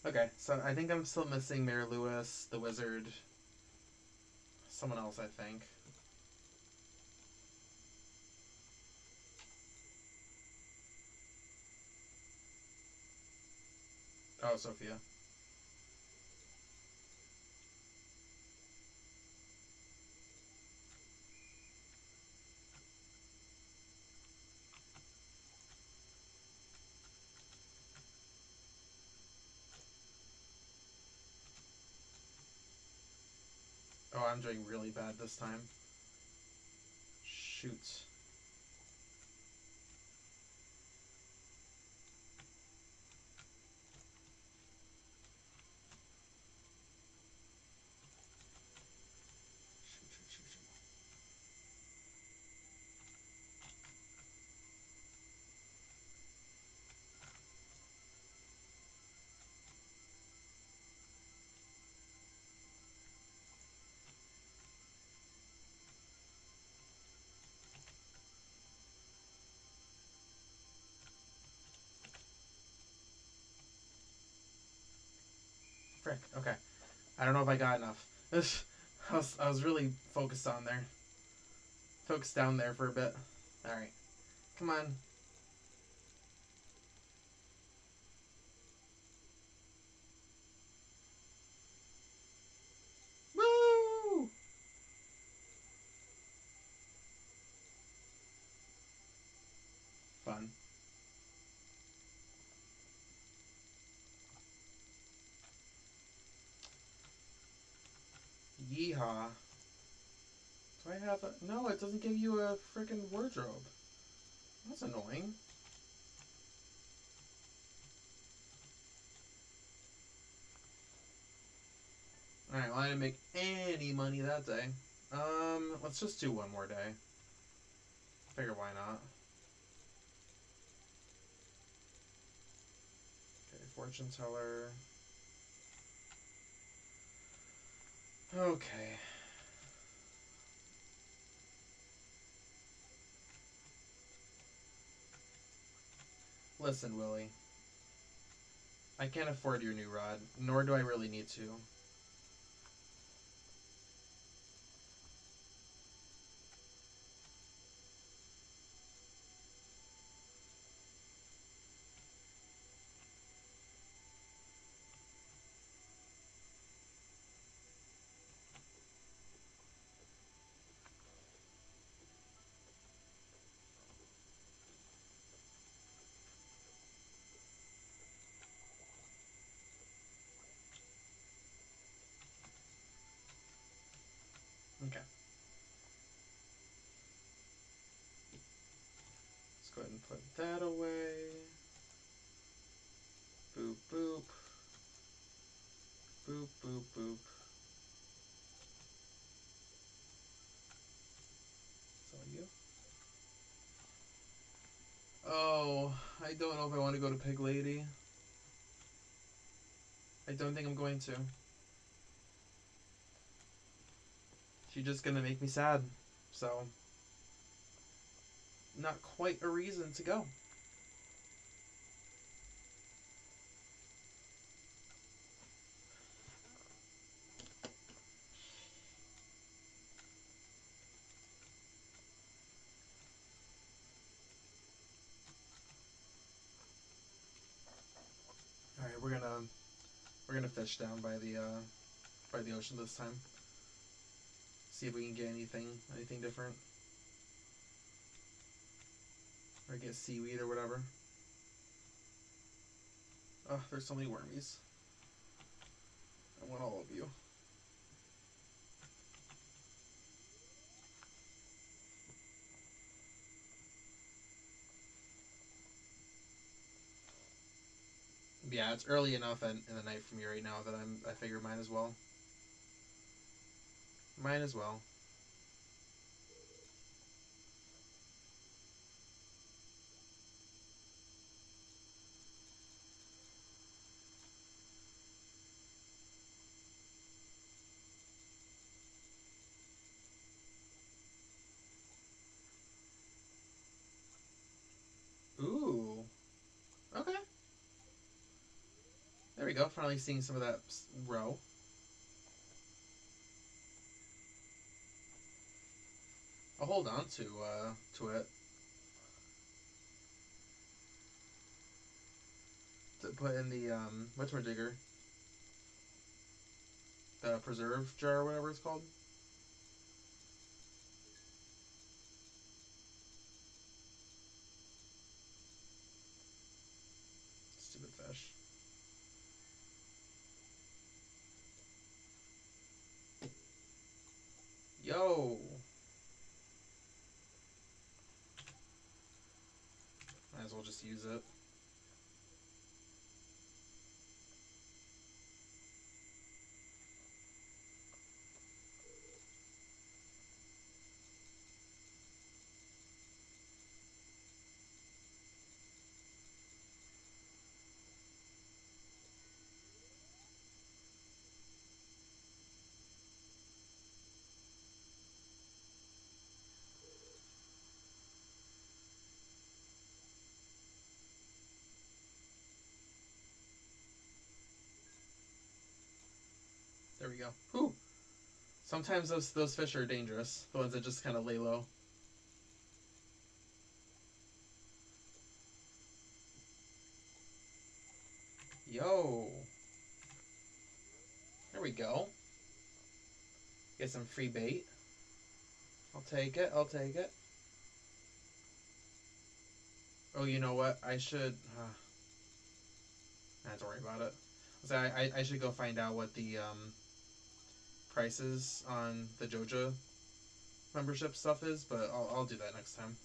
Okay, so I think I'm still missing Mayor Lewis, the wizard, someone else, I think. Oh, Sophia. I'm doing really bad this time. Shoot shoot, shoot, shoot. Frick. Okay. I don't know if I got enough. I was, I was really focused on there. Focused down there for a bit. Alright. Come on. Woo! Fun. Yeehaw. Do I have a. No, it doesn't give you a freaking wardrobe. That's annoying. Alright, well, I didn't make any money that day. Um, let's just do one more day. Figure why not. Okay, fortune teller. Okay. Listen, Willy. I can't afford your new rod, nor do I really need to. Go ahead and put that away. Boop, boop. Boop, boop, boop. That you? Oh, I don't know if I want to go to Pig Lady. I don't think I'm going to. She's just gonna make me sad. So, not quite a reason to go. All right, we're gonna we're gonna fish down by the uh, by the ocean this time. See if we can get anything anything different, or get seaweed or whatever. Oh, there's so many wormies. I want all of you. Yeah, it's early enough in, in the night for me right now that I'm. I figure mine as well. Mine as well. Ooh. Okay. There we go. Finally seeing some of that roe. I'll hold on to uh, to it. To put in the um, whatchamajigger. The preserve jar or whatever it's called. Stupid fish. Yo. Might as well just use it. Go. Whew. Sometimes those those fish are dangerous. The ones that just kind of lay low. Yo. There we go. Get some free bait. I'll take it. I'll take it. Oh, you know what? I should. Uh, not to worry about it. So I, I, I should go find out what the um, prices on the Joja membership stuff is, but I'll, I'll do that next time.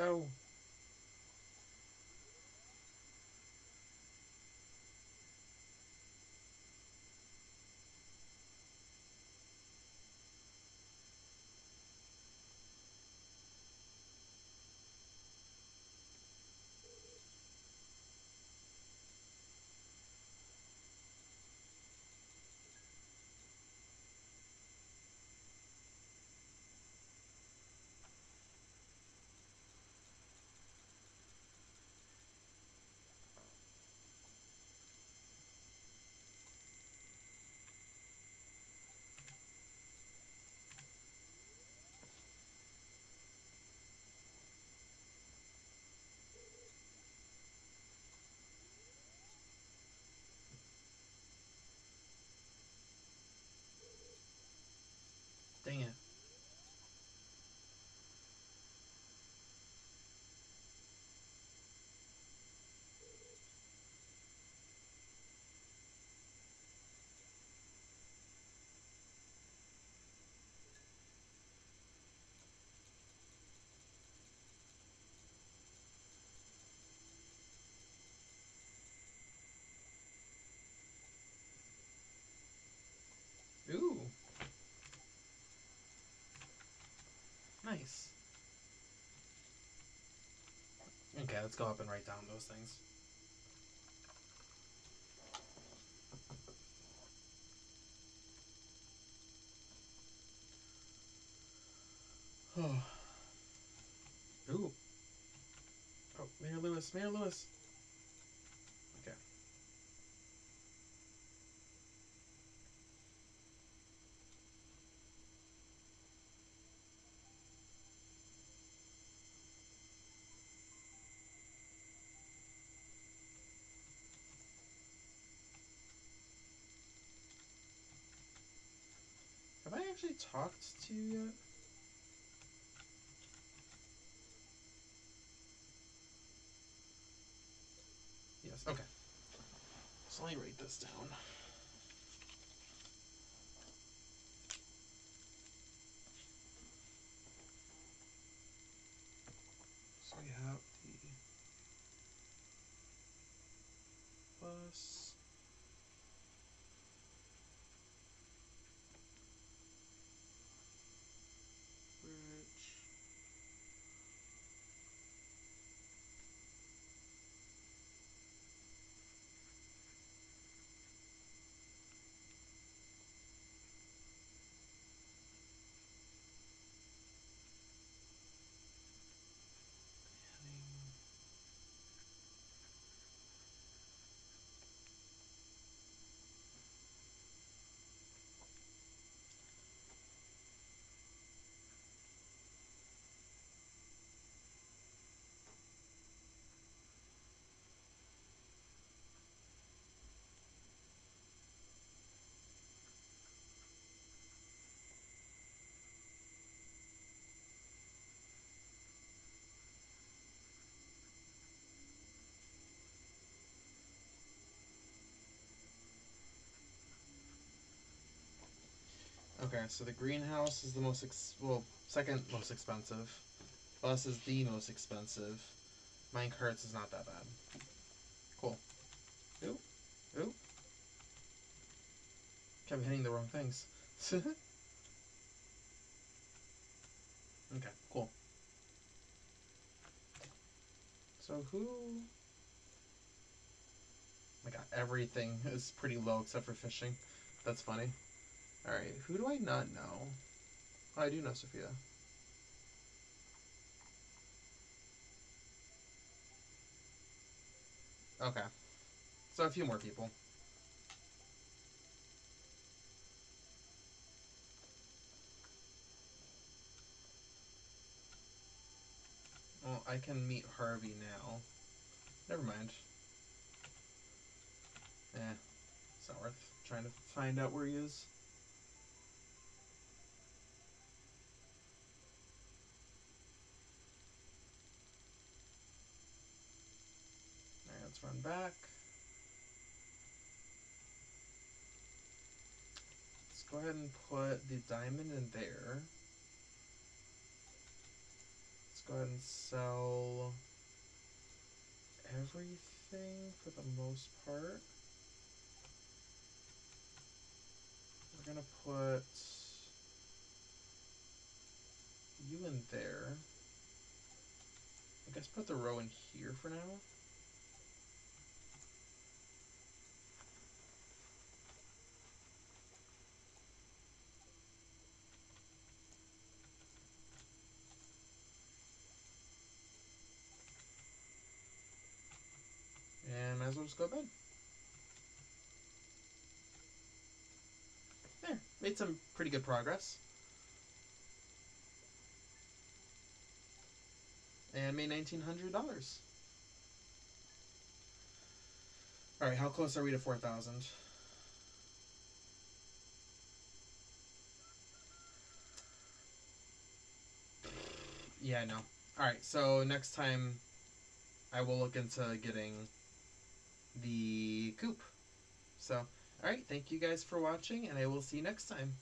Go. Dang it. Ooh. Nice. Okay, let's go up and write down those things. Oh. Ooh. Oh, Mayor Lewis, Mayor Lewis. Okay. Have I actually talked to you yet? Yes, okay. So let me write this down. So we have the bus. Bridge. Manning. Okay, so the greenhouse is the most ex- well, second most expensive. Bus is the most expensive. Mine carts is not that bad. Cool. Ooh, ooh. Kept hitting the wrong things. okay, cool. So who? my god, everything is pretty low except for fishing. That's funny. Alright, who do I not know? Oh, I do know Sophia. Okay. So a few more people. Well, I can meet Harvey now. Never mind. Eh, it's not worth trying to find out where he is. Alright, let's run back. Let's go ahead and put the diamond in there. Let's go ahead and sell everything for the most part. We're gonna put you in there. I guess put the roe in here for now. And might as well just go to bed. There, made some pretty good progress. And made nineteen hundred dollars. Alright, how close are we to four thousand? Yeah, no. Alright, so next time I will look into getting the coop. So, alright, thank you guys for watching, and I will see you next time.